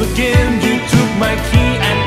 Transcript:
again. You took my key and